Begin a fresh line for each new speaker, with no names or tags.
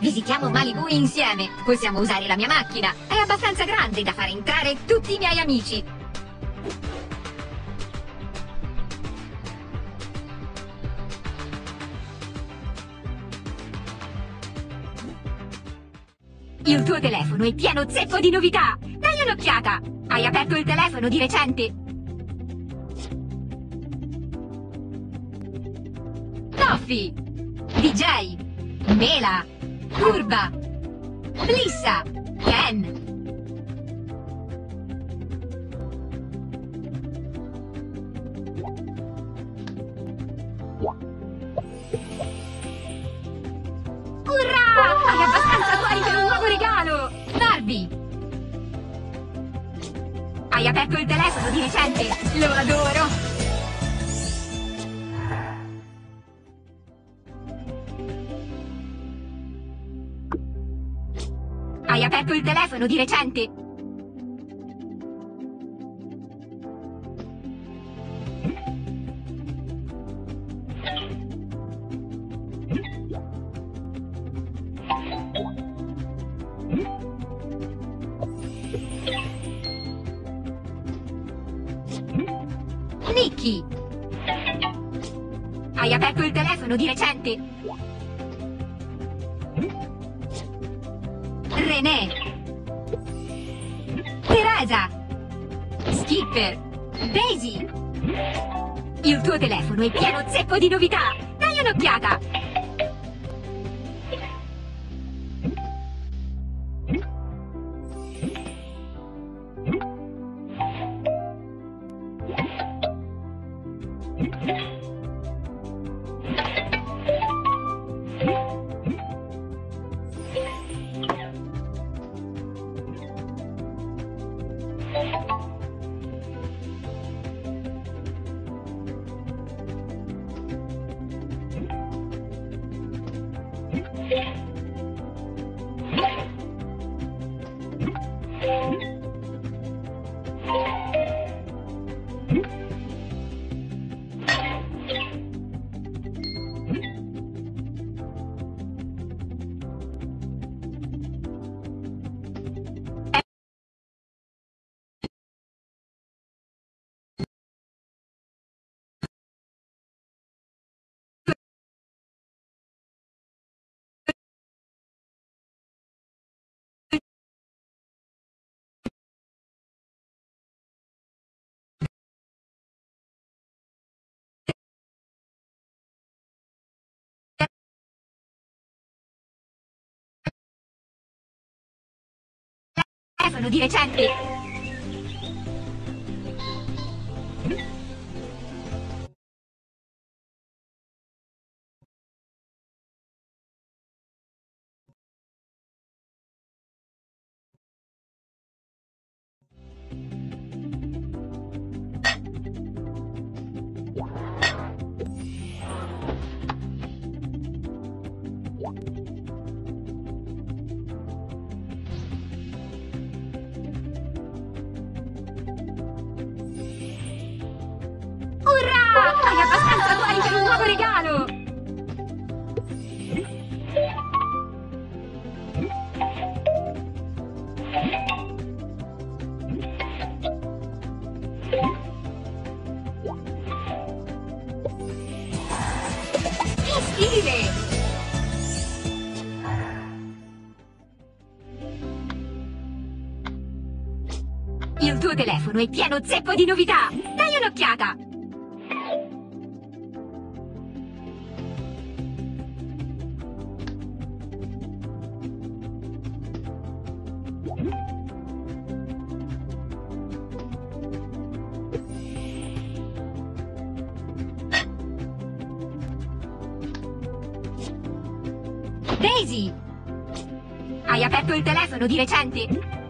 Visitiamo Malibu insieme. Possiamo usare la mia macchina. È abbastanza grande da far entrare tutti i miei amici. Il tuo telefono è pieno zeppo di novità! Dai un'occhiata! Hai aperto il telefono di recente? Toffee! DJ! Mela! Curva! Blissa! Ken! Hai aperto il telefono di recente? Lo adoro! Aperto il telefono di recente? Nicky! Hai aperto il telefono di recente? René! Teresa! Skipper! Daisy! Il tuo telefono è pieno zeppo di novità! Dai un'occhiata! Thank you. Telefono di recente? Stile! Il tuo telefono è pieno zeppo di novità! Dai un'occhiata! Daisy! Hai aperto il telefono di recente?